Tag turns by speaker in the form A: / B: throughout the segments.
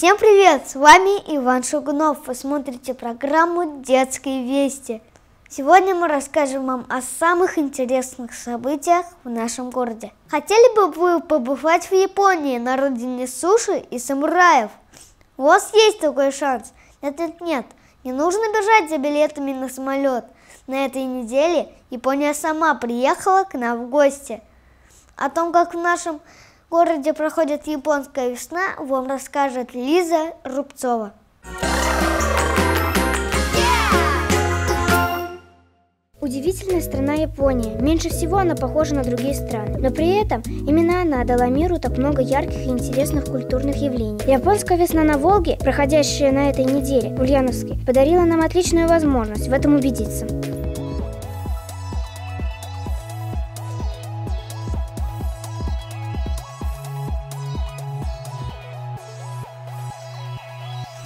A: Всем привет! С вами Иван Шугунов. Вы смотрите программу «Детские вести». Сегодня мы расскажем вам о самых интересных событиях в нашем городе. Хотели бы вы побывать в Японии на родине суши и самураев? У вас есть такой шанс. Нет, нет, нет. Не нужно бежать за билетами на самолет. На этой неделе Япония сама приехала к нам в гости. О том, как в нашем городе проходит японская весна, вам расскажет Лиза Рубцова.
B: Удивительная страна Япония. Меньше всего она похожа на другие страны. Но при этом именно она дала миру так много ярких и интересных культурных явлений. Японская весна на Волге, проходящая на этой неделе в Ульяновске, подарила нам отличную возможность в этом убедиться.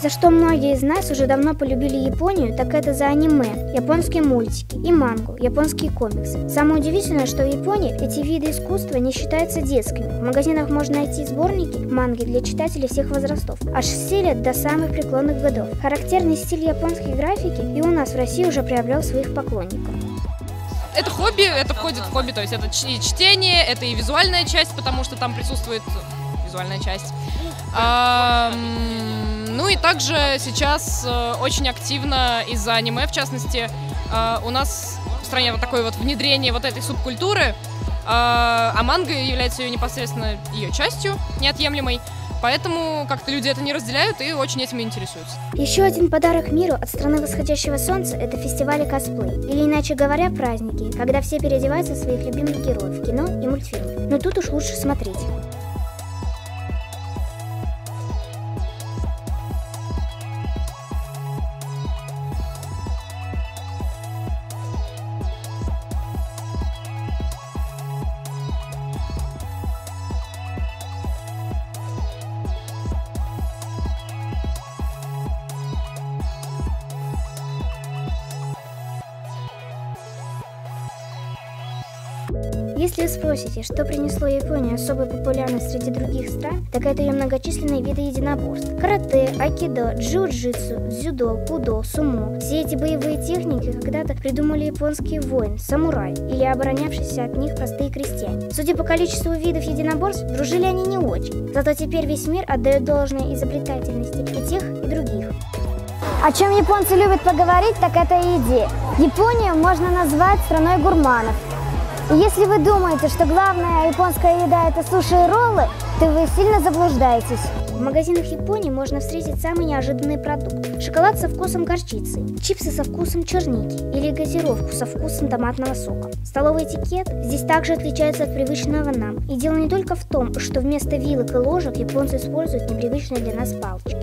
B: За что многие из нас уже давно полюбили Японию, так это за аниме, японские мультики и мангу, японские комиксы. Самое удивительное, что в Японии эти виды искусства не считаются детскими. В магазинах можно найти сборники манги для читателей всех возрастов, аж с лет до самых преклонных годов. Характерный стиль японской графики и у нас в России уже приобрел своих поклонников
C: это хобби, это входит в хобби, то есть это и чтение, это и визуальная часть, потому что там присутствует визуальная часть. Ну и также сейчас э, очень активно из-за аниме, в частности, э, у нас в стране вот такое вот внедрение вот этой субкультуры, э, а манга является ее непосредственно ее частью, неотъемлемой. Поэтому как-то люди это не разделяют и очень этим интересуются.
B: Еще один подарок миру от страны восходящего солнца – это фестивали косплей. Или иначе говоря, праздники, когда все переодеваются в своих любимых героев кино и мультфильмах. Но тут уж лучше смотреть. Спросите, что принесло Японии особую популярность среди других стран, так это ее многочисленные виды единоборств. Карате, айкидо, джиу-джитсу, дзюдо, кудо, сумо. Все эти боевые техники когда-то придумали японские воины, самураи или оборонявшиеся от них простые крестьяне. Судя по количеству видов единоборств, дружили они не очень. Зато теперь весь мир отдает должное изобретательности и тех, и других.
D: О чем японцы любят поговорить, так это о еде. Японию можно назвать страной гурманов. И если вы думаете, что главная японская еда – это суши и роллы, то вы сильно заблуждаетесь.
B: В магазинах Японии можно встретить самый неожиданный продукт – шоколад со вкусом горчицы, чипсы со вкусом черники или газировку со вкусом томатного сока. Столовый этикет здесь также отличается от привычного нам. И дело не только в том, что вместо вилок и ложек японцы используют непривычные для нас палочки.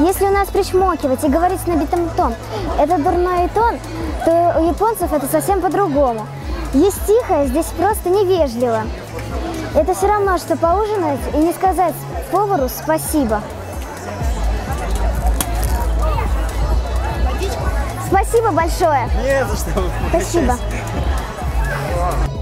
D: Если у нас причмокивать и говорить с набитым тон – это дурной тон, то у японцев это совсем по-другому. Есть тихо, здесь просто невежливо. Это все равно, что поужинать и не сказать повару спасибо. Спасибо большое.
E: Не за что.
D: Спасибо.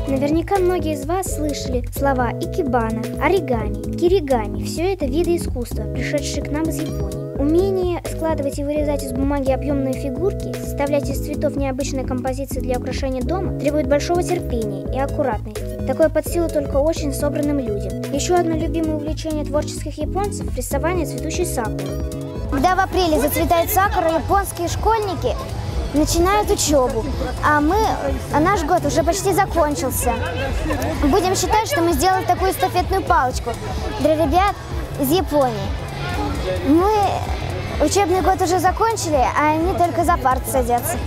B: Наверняка многие из вас слышали слова икебана, оригами, киригами. Все это виды искусства, пришедшие к нам из Японии. Умение складывать и вырезать из бумаги объемные фигурки, составлять из цветов необычные композиции для украшения дома требует большого терпения и аккуратности. Такое под силу только очень собранным людям. Еще одно любимое увлечение творческих японцев – рисование цветущей сакуры.
D: Когда в апреле зацветает сакура, японские школьники начинают учебу, а мы, а наш год уже почти закончился. Будем считать, что мы сделали такую эстафетную палочку для ребят из Японии. Мы учебный год уже закончили, а они только за парт садятся.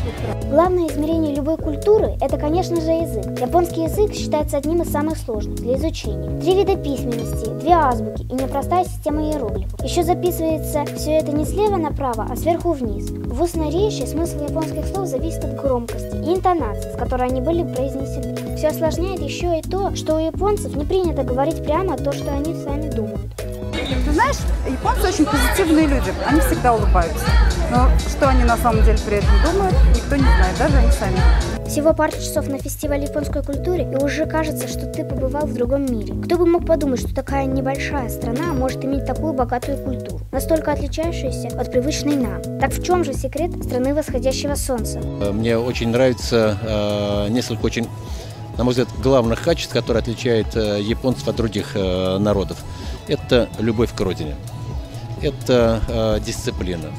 B: Главное измерение любой культуры – это, конечно же, язык. Японский язык считается одним из самых сложных для изучения. Три вида письменности, две азбуки и непростая система иероглифов. Еще записывается все это не слева направо, а сверху вниз. В устной речи смысл японских слов зависит от громкости и интонации, с которой они были произнесены. Все осложняет еще и то, что у японцев не принято говорить прямо то, что они сами думают.
F: Знаешь, японцы очень позитивные люди, они всегда улыбаются. Но что они на самом деле при этом думают, никто не знает, даже они сами.
B: Всего пару часов на фестивале японской культуры, и уже кажется, что ты побывал в другом мире. Кто бы мог подумать, что такая небольшая страна может иметь такую богатую культуру, настолько отличающуюся от привычной нам. Так в чем же секрет страны восходящего солнца?
G: Мне очень нравится э, несколько очень, на мой взгляд, главных качеств, которые отличают э, японцев от других э, народов. Это любовь к родине, это э, дисциплина,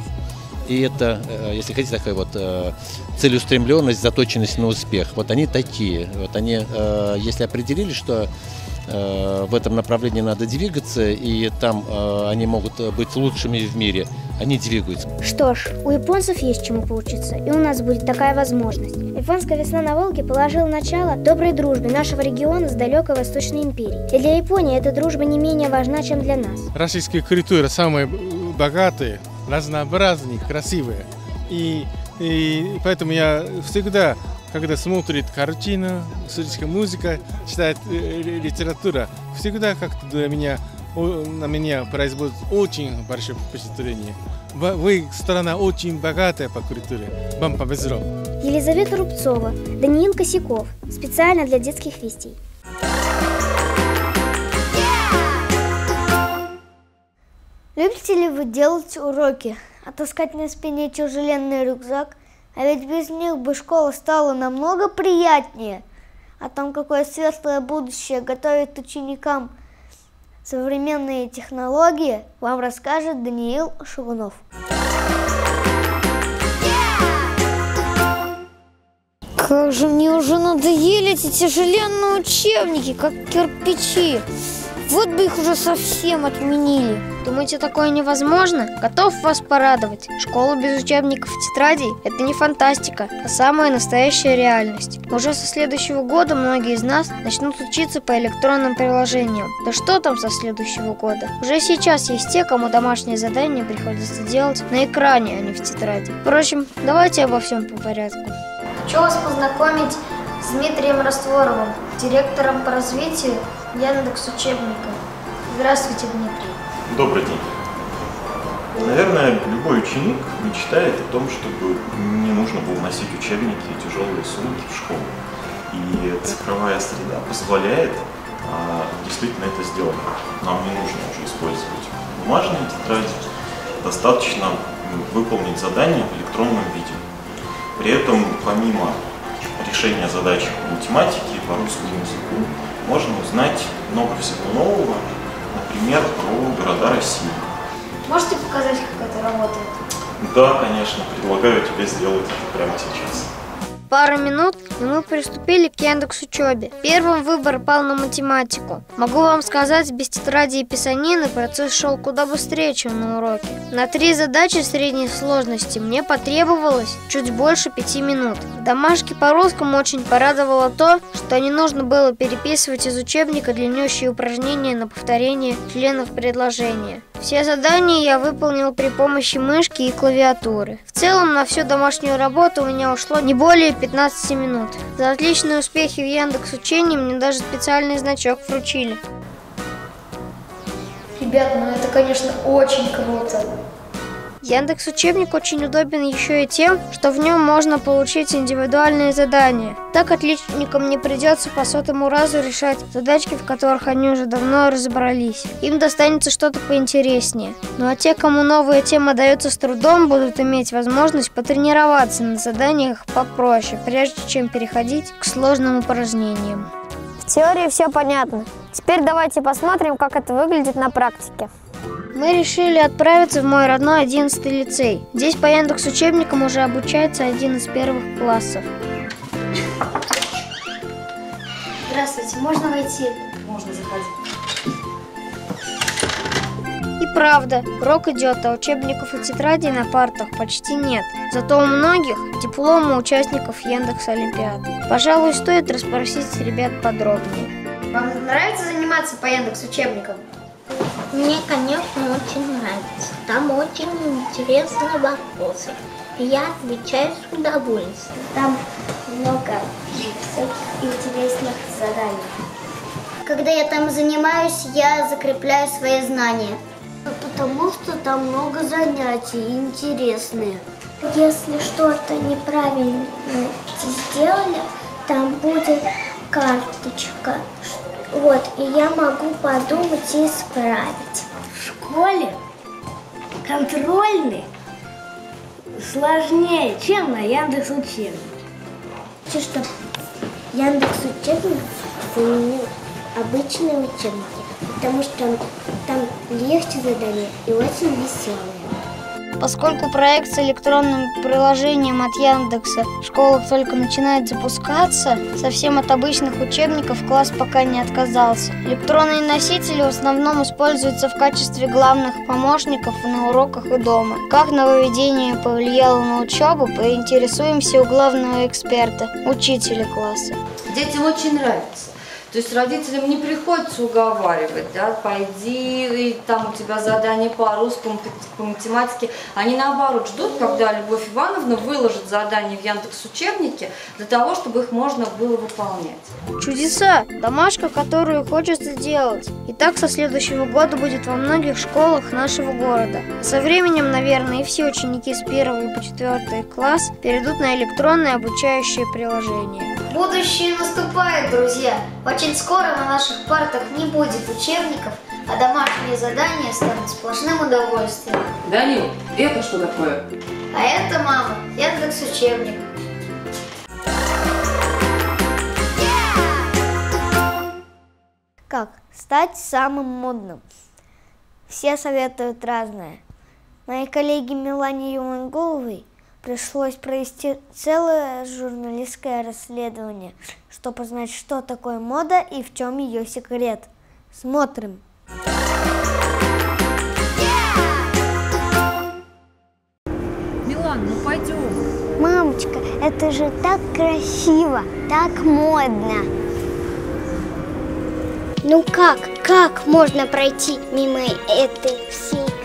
G: и это, э, если хотите, такая вот э, целеустремленность, заточенность на успех. Вот они такие. Вот они, э, если определили, что в этом направлении надо двигаться, и там они могут быть лучшими в мире, они двигаются.
B: Что ж, у японцев есть чему поучиться, и у нас будет такая возможность. Японская весна на Волге положила начало доброй дружбе нашего региона с далекой Восточной империей. И для Японии эта дружба не менее важна, чем для нас.
H: Российская культура самая богатая, разнообразные, красивые. И, и поэтому я всегда, когда смотрит картина, слушает музыка, читает э, литература, всегда как-то для меня, на меня производит очень большое впечатление. Вы страна очень богатая по культуре. Вам повезло.
B: Елизавета Рубцова, Даниил Косяков. Специально для детских вестей.
A: Любите ли вы делать уроки, а таскать на спине тяжеленный рюкзак? А ведь без них бы школа стала намного приятнее. О том, какое светлое будущее готовит ученикам современные технологии, вам расскажет Даниил Шугунов.
I: Как же мне уже надоели эти тяжеленные учебники, как кирпичи. Вот бы их уже совсем отменили.
J: Думаете, такое невозможно? Готов вас порадовать. Школа без учебников и тетрадей – это не фантастика, а самая настоящая реальность. Уже со следующего года многие из нас начнут учиться по электронным приложениям. Да что там со следующего года? Уже сейчас есть те, кому домашние задания приходится делать на экране, а не в тетради. Впрочем, давайте обо всем по порядку.
K: Хочу вас познакомить с Дмитрием Растворовым, директором по развитию Яндекс Учебника. Здравствуйте, Дмитрий.
L: Добрый день. Наверное, любой ученик мечтает о том, чтобы не нужно было носить учебники и тяжелые сумки в школу. И цифровая среда позволяет а, действительно это сделать. Нам не нужно уже использовать бумажные тетради, достаточно выполнить задание в электронном виде. При этом, помимо решения задач по математике, по русскому языку, можно узнать много всего нового, например, про города России.
K: Можете показать, как это работает?
L: Да, конечно. Предлагаю тебе сделать это прямо сейчас.
J: Пару минут, и мы приступили к Яндекс учебе. Первым выбор пал на математику. Могу вам сказать, без тетради и писанины процесс шел куда быстрее, чем на уроке. На три задачи средней сложности мне потребовалось чуть больше пяти минут. В домашке по русскому очень порадовало то, что не нужно было переписывать из учебника длиннющие упражнения на повторение членов предложения. Все задания я выполнил при помощи мышки и клавиатуры. В целом на всю домашнюю работу у меня ушло не более 15 минут. За отличные успехи в Яндекс Учении мне даже специальный значок вручили.
K: Ребят, ну это, конечно, очень круто.
J: Яндекс Учебник очень удобен еще и тем, что в нем можно получить индивидуальные задания. Так отличникам не придется по сотому разу решать задачки, в которых они уже давно разобрались. Им достанется что-то поинтереснее. Ну а те, кому новая тема дается с трудом, будут иметь возможность потренироваться на заданиях попроще, прежде чем переходить к сложным упражнениям.
I: В теории все понятно. Теперь давайте посмотрим, как это выглядит на практике.
J: Мы решили отправиться в мой родной 11 лицей. Здесь по Яндекс учебникам уже обучается один из первых классов.
K: Здравствуйте, можно войти?
M: Можно заходить.
J: И правда, урок идет, а учебников и тетрадей на партах почти нет. Зато у многих дипломы участников Яндекс Олимпиад. Пожалуй, стоит расспросить ребят подробнее.
K: Вам нравится заниматься по Яндекс учебникам?
N: Мне, конечно, очень нравится. Там очень интересные вопросы. Я отвечаю с удовольствием.
K: Там много всяких интересных заданий.
N: Когда я там занимаюсь, я закрепляю свои знания.
K: Потому что там много занятий интересные.
N: Если что-то неправильно сделали, там будет карточка. Вот, и я могу подумать и исправить.
O: В школе контрольный сложнее, чем на Яндекс учебник.
N: Что Яндекс учебник заменил обычные учебники, потому что там легче задания и очень веселые.
J: Поскольку проект с электронным приложением от Яндекса в школах только начинает запускаться, совсем от обычных учебников класс пока не отказался. Электронные носители в основном используются в качестве главных помощников на уроках и дома. Как нововведение повлияло на учебу, поинтересуемся у главного эксперта, учителя класса.
P: Детям очень нравится. То есть родителям не приходится уговаривать, да, пойди, и там у тебя задание по русскому, по математике. Они наоборот ждут, когда Любовь Ивановна выложит задание в Яндекс учебнике для того, чтобы их можно было выполнять.
J: Чудеса! Домашка, которую хочется делать. И так со следующего года будет во многих школах нашего города. Со временем, наверное, и все ученики с 1 по 4 класс перейдут на электронное обучающее приложение.
K: Будущее наступает, друзья! Очень скоро на наших партах не будет учебников, а домашние задания станут сплошным удовольствием.
Q: Данил, это что такое?
K: А это, мама, Яндекс учебник.
A: Как стать самым модным? Все советуют разное. Моей коллеге Милане Юманголовой пришлось провести целое журналистское расследование, чтобы узнать, что такое мода и в чем ее секрет. Смотрим.
R: Милан, ну пойдем.
S: Мамочка, это же так красиво, так модно. Ну как, как можно пройти мимо этой всей?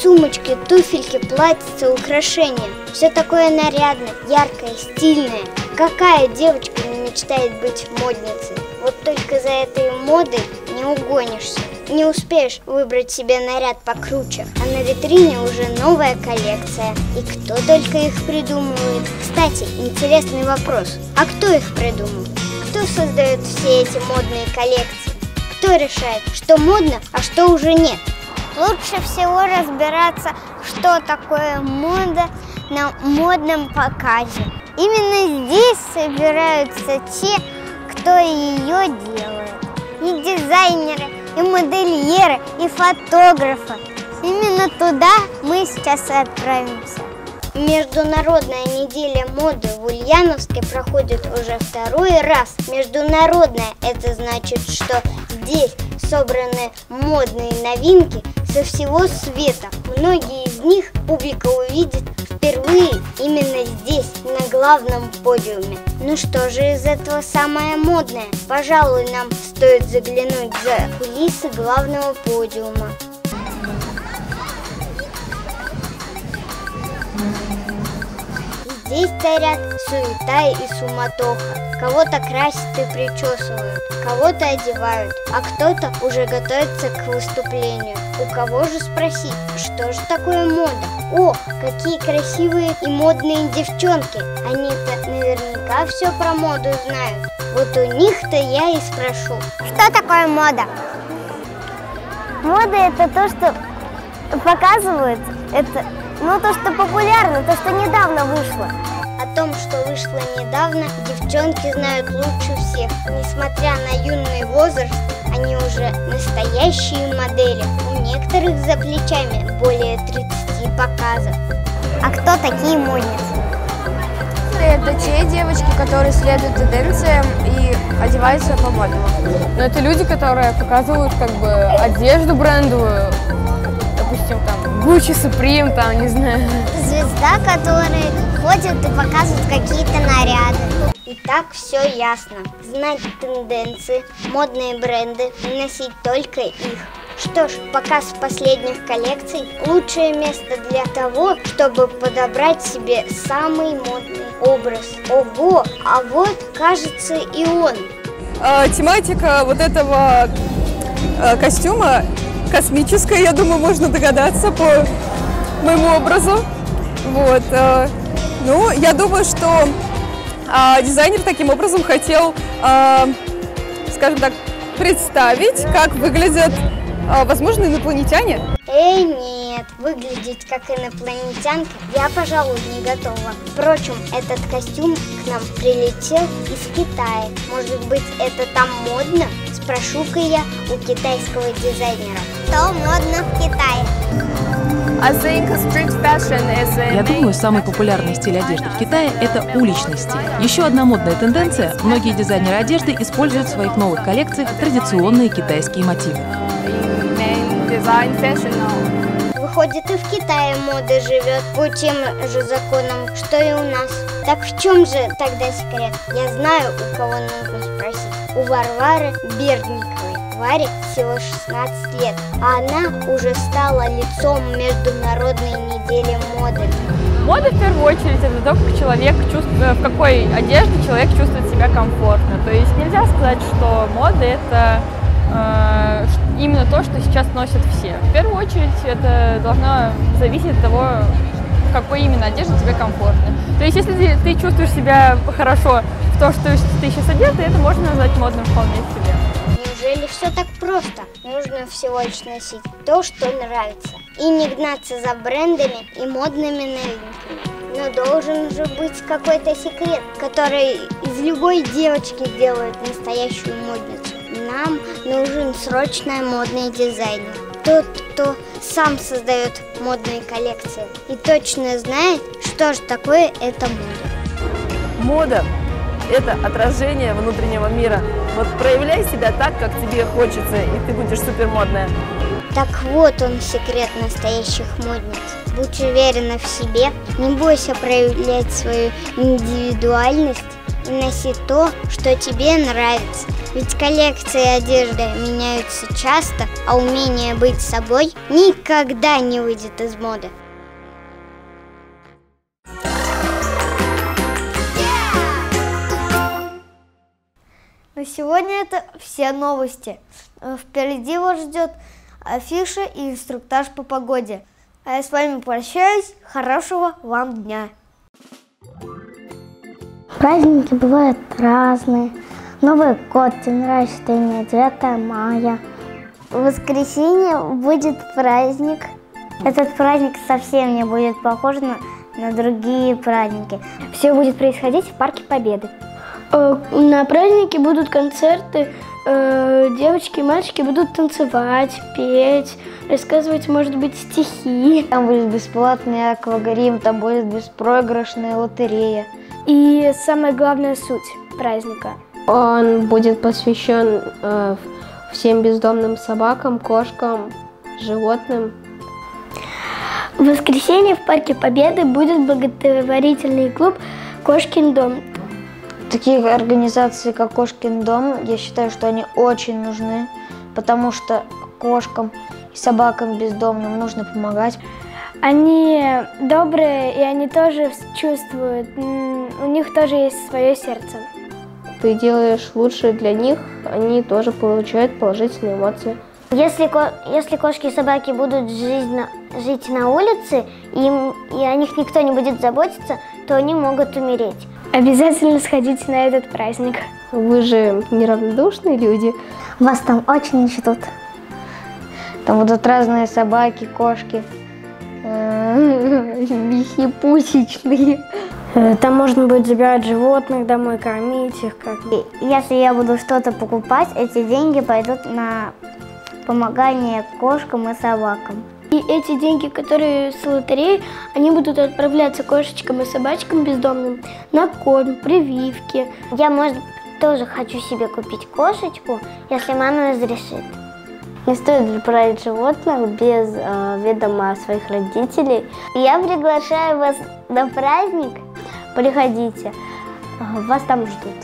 S: Сумочки, туфельки, платьица, украшения. Все такое нарядное, яркое, стильное. Какая девочка не мечтает быть модницей? Вот только за этой модой не угонишься. Не успеешь выбрать себе наряд покруче, а на витрине уже новая коллекция. И кто только их придумывает. Кстати, интересный вопрос. А кто их придумал? Кто создает все эти модные коллекции? Кто решает, что модно, а что уже нет? Лучше всего разбираться, что такое мода на модном показе. Именно здесь собираются те, кто ее делает. И дизайнеры, и модельеры, и фотографы. Именно туда мы сейчас и отправимся. Международная неделя моды в Ульяновске проходит уже второй раз. Международная – это значит, что здесь собраны модные новинки со всего света. Многие из них публика увидит впервые именно здесь, на главном подиуме. Ну что же из этого самое модное? Пожалуй, нам стоит заглянуть за кулисы главного подиума. Здесь царят суета и суматоха. Кого-то красят и причесывают, кого-то одевают, а кто-то уже готовится к выступлению. У кого же спросить, что же такое мода? О, какие красивые и модные девчонки! Они-то наверняка все про моду знают. Вот у них-то я и спрошу. Что такое мода?
A: Мода это то, что показывают, это ну то, что популярно, то, что недавно вышло.
S: О том, что вышло недавно, девчонки знают лучше всех. Несмотря на юный возраст, они уже настоящие модели. У некоторых за плечами более 30 показов. А кто такие модницы?
T: Это те девочки, которые следуют тенденциям и одеваются по-модному.
U: Но это люди, которые показывают как бы одежду брендовую, допустим, там, Gucci, Supreme, там, не знаю.
S: Звезда, которая ходит и показывает какие-то наряды. И так все ясно. Знать тенденции, модные бренды носить только их. Что ж, показ последних коллекций – лучшее место для того, чтобы подобрать себе самый модный образ. Ого, а вот, кажется, и он.
V: Э, тематика вот этого э, костюма космическая, я думаю, можно догадаться по моему образу. Вот. э, Ну, я думаю, что а, дизайнер таким образом хотел, а, скажем так, представить, как выглядят, а, возможно, инопланетяне.
S: Эй, нет, выглядеть как инопланетянка я, пожалуй, не готова. Впрочем, этот костюм к нам прилетел из Китая. Может быть, это там модно? Спрошу-ка я у китайского дизайнера. Что модно в Китае?
Q: Я думаю, самый популярный стиль одежды в Китае – это уличный стиль. Еще одна модная тенденция – многие дизайнеры одежды используют в своих новых коллекциях традиционные китайские мотивы.
S: Выходит, и в Китае мода живет по тем же законам, что и у нас. Так в чем же тогда секрет? Я знаю, у кого нужно спросить. У Варвары Бердниковой. Варе всего 16 лет, а она уже стала лицом Международной недели моды.
U: Мода в первую очередь это то, как человек чувствует, в какой одежде человек чувствует себя комфортно. То есть нельзя сказать, что мода это э, именно то, что сейчас носят все. В первую очередь это должно зависеть от того, в какой именно одежде тебе комфортно. То есть если ты, ты чувствуешь себя хорошо в то, что ты сейчас одета, это можно назвать модным вполне себе.
S: Неужели все так просто? Нужно всего лишь носить то, что нравится. И не гнаться за брендами и модными новинками. Но должен же быть какой-то секрет, который из любой девочки делает настоящую модницу. Нам нужен срочно модный дизайнер. Тот, кто сам создает модные коллекции и точно знает, что же такое эта мода.
W: Мода – это отражение внутреннего мира. Вот проявляй себя так, как тебе хочется, и ты будешь супер модная.
S: Так вот он секрет настоящих модниц. Будь уверена в себе, не бойся проявлять свою индивидуальность и носи то, что тебе нравится. Ведь коллекции одежды меняются часто, а умение быть собой никогда не выйдет из моды. Сегодня это все новости. Э, Впереди вас ждет афиша и инструктаж по погоде. А я с вами прощаюсь. Хорошего вам дня.
A: Праздники бывают разные. Новый год, день рождения, 9 мая. В воскресенье будет праздник. Этот праздник совсем не будет похож на, на другие праздники.
B: Все будет происходить в Парке Победы.
X: Э, На празднике будут концерты, э, девочки и мальчики будут танцевать, петь, рассказывать, может быть, стихи.
A: Там будет бесплатный аквагрим, там будет беспроигрышная лотерея.
X: И самая главная суть праздника.
F: Он будет посвящен э, всем бездомным собакам, кошкам, животным.
X: В воскресенье в Парке Победы будет благотворительный клуб «Кошкин дом».
A: Такие организации, как Кошкин дом, я считаю, что они очень нужны, потому что кошкам и собакам бездомным нужно помогать.
X: Они добрые, и они тоже чувствуют, у них тоже есть свое сердце.
F: Ты делаешь лучше для них, они тоже получают положительные эмоции.
A: Если, ко- если кошки и собаки будут жить на, жить на улице, им, и о них никто не будет заботиться, то они могут умереть.
X: Обязательно сходите на этот праздник.
F: Вы же неравнодушные люди.
A: Вас там очень ждут. Там будут разные собаки, кошки, бихипусечные.
X: Э, Там можно будет забирать животных домой, кормить их как
A: Если я буду что-то покупать, эти деньги пойдут на помогание кошкам и собакам.
X: И эти деньги, которые с лотереи, они будут отправляться кошечкам и собачкам бездомным на корм, прививки.
A: Я, может, тоже хочу себе купить кошечку, если мама разрешит. Не стоит брать животных без э, ведома своих родителей. Я приглашаю вас на праздник. Приходите. Вас там ждут.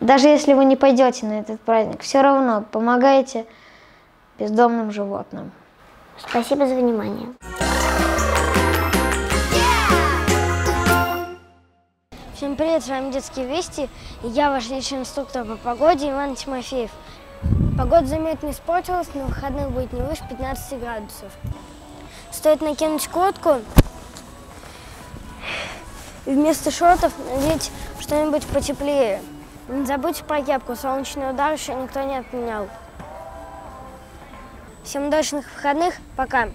A: Даже если вы не пойдете на этот праздник, все равно помогайте бездомным животным. Спасибо за внимание.
Y: Всем привет, с вами Детские Вести, и я ваш личный инструктор по погоде Иван Тимофеев. Погода заметно испортилась, на выходных будет не выше 15 градусов. стоит накинуть куртку и вместо шортов надеть что-нибудь потеплее. Не забудьте про кепку, солнечный удар еще никто не отменял. Всем удачных выходных, пока!